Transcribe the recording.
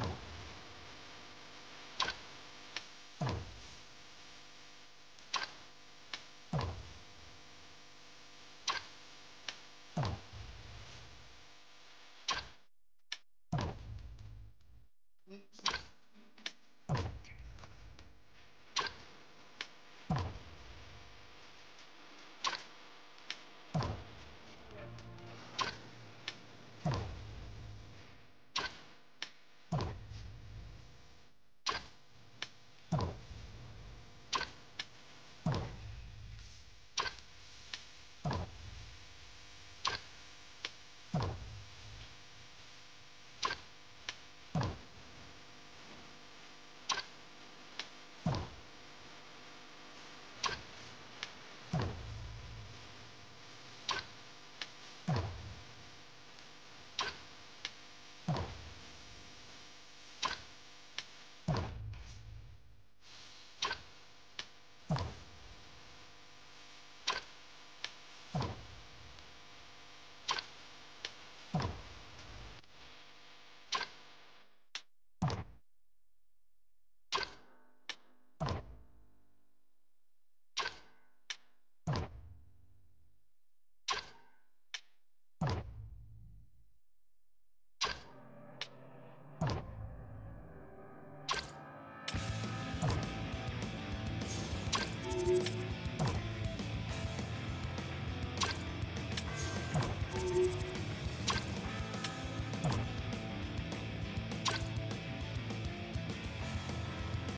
Oh.